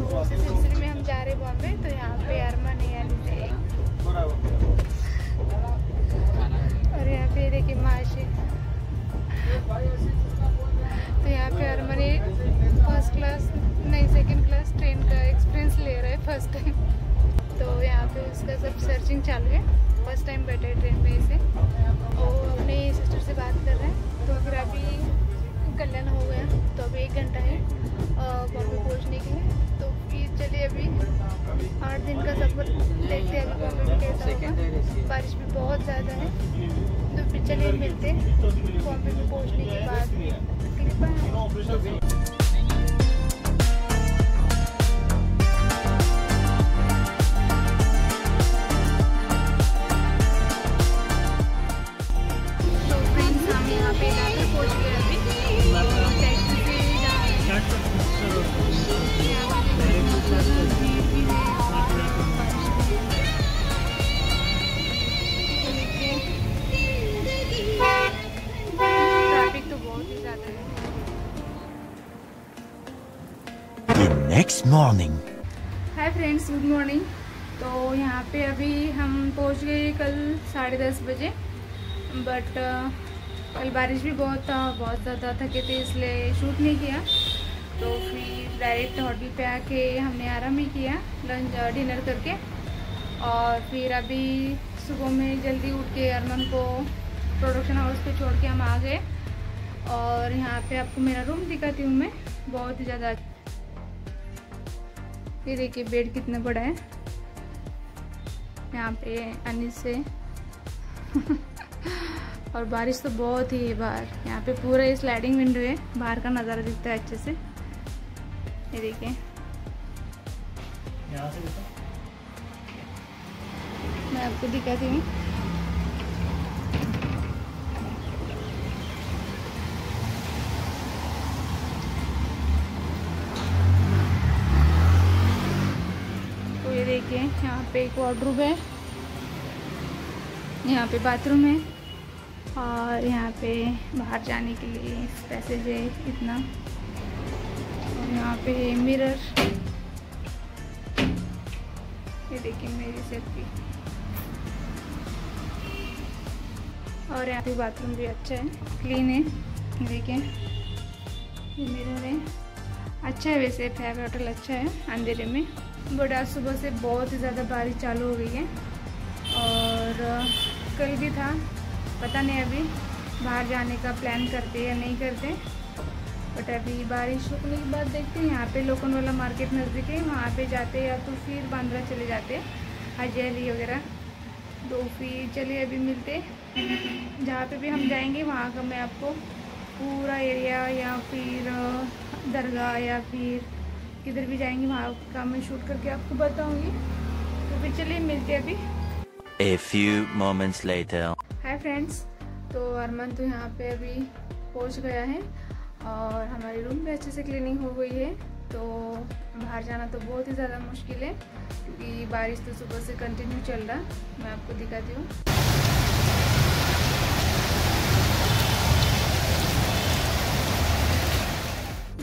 सिलसिले में हम जा रहे हैं बॉम्बे तो यहाँ पे अरमान है और यहाँ पे देखिए माशे तो यहाँ पे अरमान फ़र्स्ट क्लास नहीं सेकंड क्लास ट्रेन का एक्सपीरियंस ले रहा है फ़र्स्ट टाइम तो यहाँ पे उसका सब सर्चिंग चालू है फ़र्स्ट टाइम बैठे ट्रेन में इसे वो अपने सिस्टर से बात कर रहे हैं तो अगर अभी कल्याण हो गया तो अभी एक घंटा आठ दिन का सफ़र देखते हैं अभी बॉम्बे में कैसा होगा बारिश भी बहुत ज़्यादा है। तो फिर चलिए मिलते बॉम्बे में पहुँचने के बाद। पे अभी हम पहुँच गए कल साढ़े दस बजे बट कल बारिश भी बहुत था, बहुत ज़्यादा थके थे, इसलिए शूट नहीं किया। तो फिर डायरेक्ट होटल पे आके हमने आराम ही किया लंच डिनर करके। और फिर अभी सुबह में जल्दी उठ के अरमन को प्रोडक्शन हाउस पे छोड़ के हम आ गए। और यहाँ पे आपको मेरा रूम दिखाती हूँ मैं, बहुत ही ज़्यादा। ये देखिए बेड कितना बड़ा है। यहाँ पे अनिल से। और बारिश तो बहुत ही है बाहर यहाँ पे पूरा ये स्लाइडिंग विंडो है। बाहर का नज़ारा दिखता है अच्छे से। ये देखिए। मैं आपको दिखाती हूँ। देखिए यहाँ पे एक वार्डरूम है, यहाँ पे बाथरूम है, और यहाँ पे बाहर जाने के लिए पैसेज है इतना। और यहाँ पे मिरर ये देखिए मेरी सेल्फी और यहाँ पे बाथरूम भी अच्छा है क्लीन है देखिए। ये मिरर है। अच्छा है वैसे फैब होटल अच्छा है, अंधेरे में। बट आज सुबह से बहुत ही ज़्यादा बारिश चालू हो गई है। और कल भी था, पता नहीं अभी, बाहर जाने का प्लान करते या नहीं करते। बट अभी बारिश रुकने के बाद देखते हैं, यहाँ पे लोकन वाला मार्केट नज़दीक है, वहाँ पे जाते या तो फिर बांद्रा चले जाते हजेली वगैरह। तो फिर चलिए अभी मिलते जहाँ पे भी हम जाएँगे, वहाँ का मैं आपको पूरा एरिया या फिर दरगाह या फिर किधर भी जाएँगे वहाँ का मैं शूट करके आपको बताऊँगी। तो फिर चलिए मिलते हैं अभी। A few moments later. Hi friends तो अरमान तो यहाँ पे अभी पहुँच गया है और हमारी रूम भी अच्छे से क्लीनिंग हो गई है। तो बाहर जाना तो बहुत ही ज़्यादा मुश्किल है क्योंकि बारिश तो सुबह से कंटिन्यू चल रहा। मैं आपको दिखाती हूँ।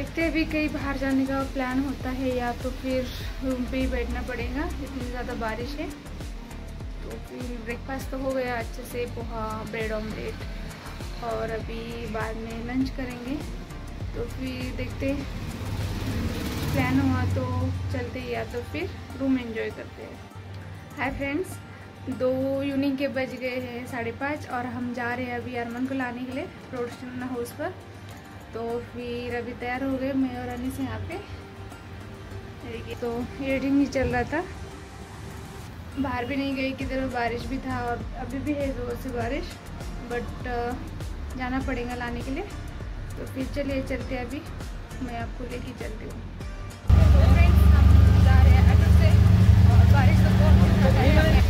देखते हैं, अभी कहीं बाहर जाने का प्लान होता है या तो फिर रूम पे ही बैठना पड़ेगा, इतनी ज़्यादा बारिश है। तो फिर ब्रेकफास्ट तो हो गया अच्छे से, पोहा ब्रेड ऑमलेट और अभी बाद में लंच करेंगे। तो फिर देखते प्लान हुआ तो चलते या तो फिर रूम एंजॉय करते हैं। हाय फ्रेंड्स दो यूनिक के बज गए हैं साढ़े पाँच और हम जा रहे हैं अभी अरमन को लाने के लिए प्रोडक्शन हाउस पर। तो फिर अभी तैयार हो गए मैं और अनिस यहाँ पे। तो एडिटिंग ही चल रहा था। बाहर भी नहीं गई किधर बारिश भी था। और अभी भी है ज़ोर से बारिश बट जाना पड़ेगा लाने के लिए। तो फिर चलिए चलते हैं अभी। मैं आपको लेके चलती हूँ। तो friends, हम जा रहे हैं से। बारिश तो बहुत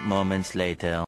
moments later.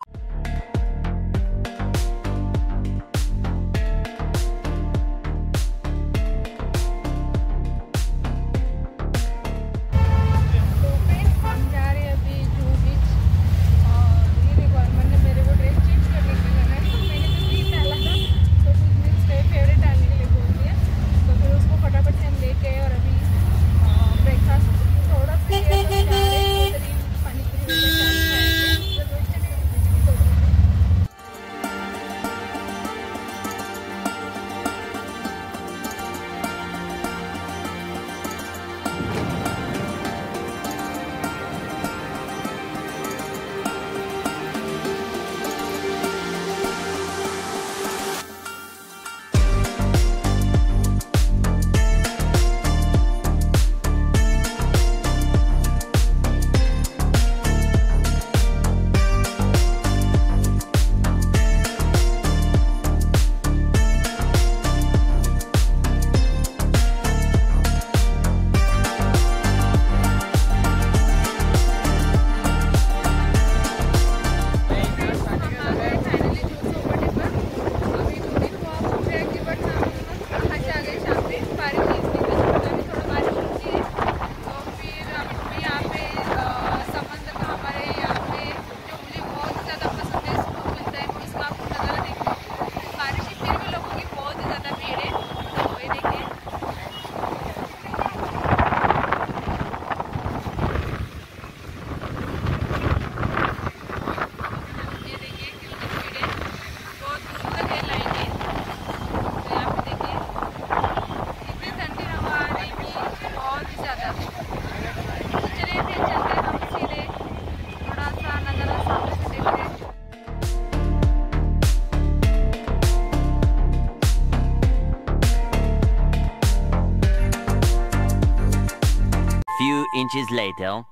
Inches later.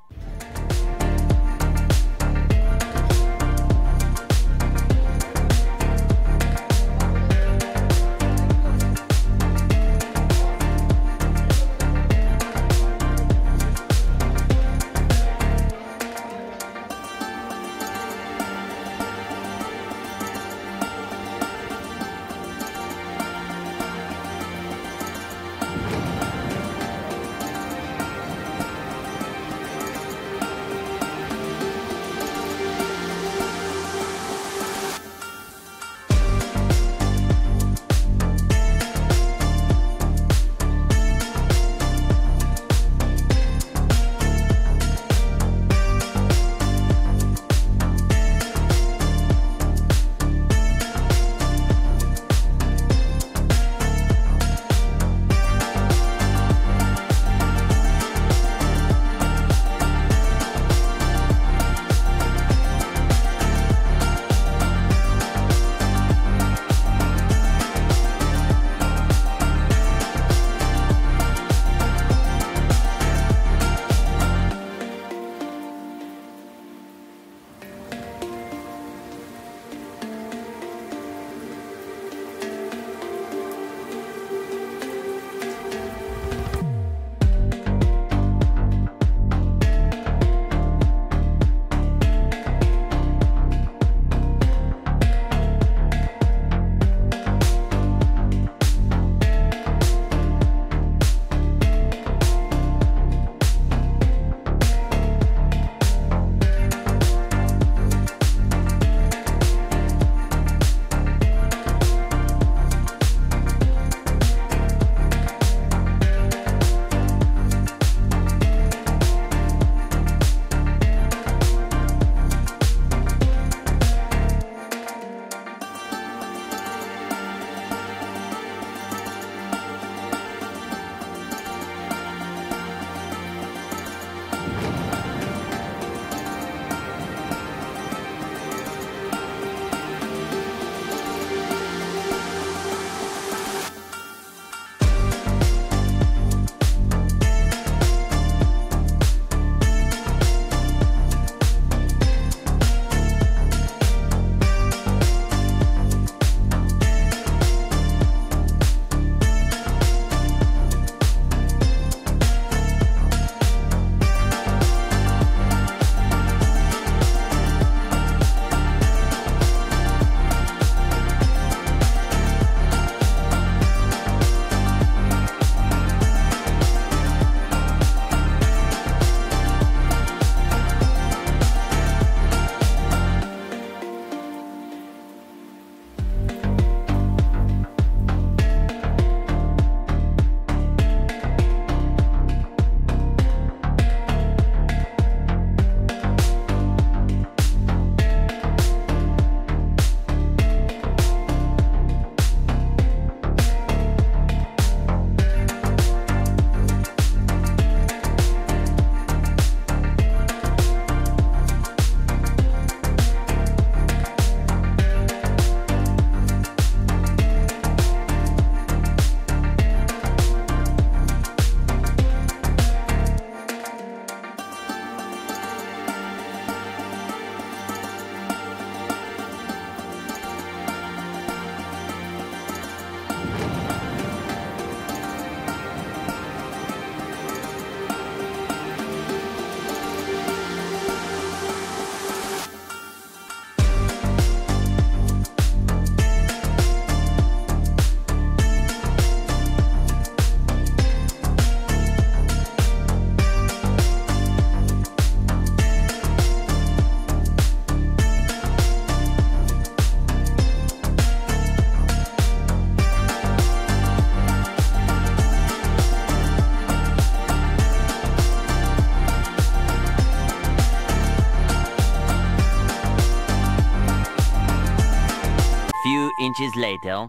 Inches later.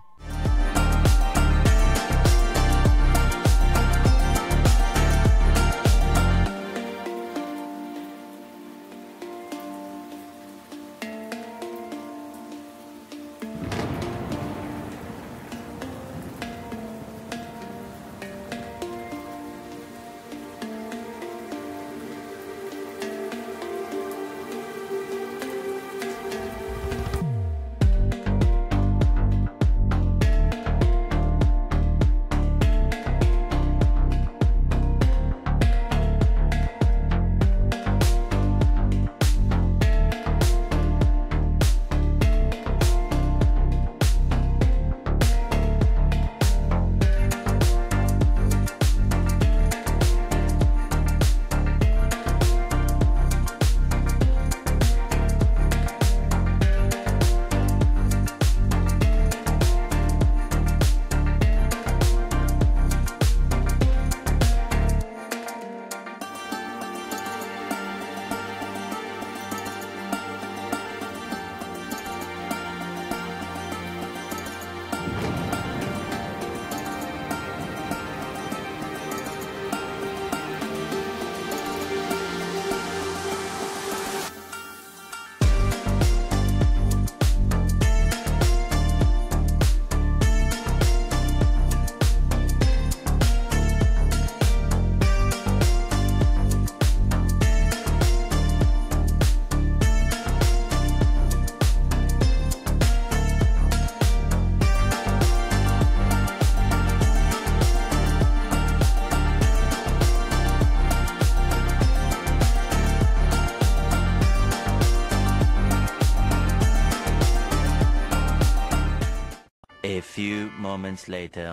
A few moments later.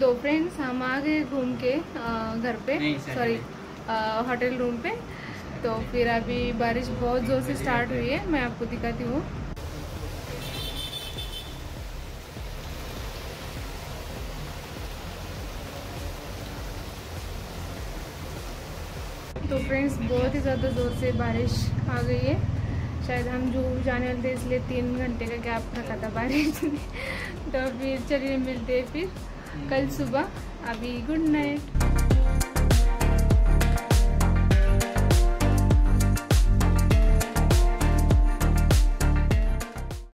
दो फ्रेंड्स हम आ गए घूम के घर पे सॉरी होटल रूम पे। तो फिर अभी बारिश बहुत ज़ोर से स्टार्ट हुई है मैं आपको दिखाती हूँ। तो फ्रेंड्स, बहुत ही ज़्यादा ज़ोर से बारिश आ गई है। शायद हम जो जाने वाले थे, इसलिए तीन घंटे का गैप रखा था बारिश तो फिर चलिए मिलते हैं फिर कल सुबह। अभी गुड नाइट